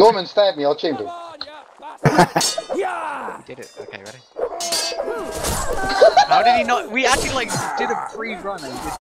Norman stabbed me, I'll change him. we did it. Okay, ready? How did he not? We actually like did a free run and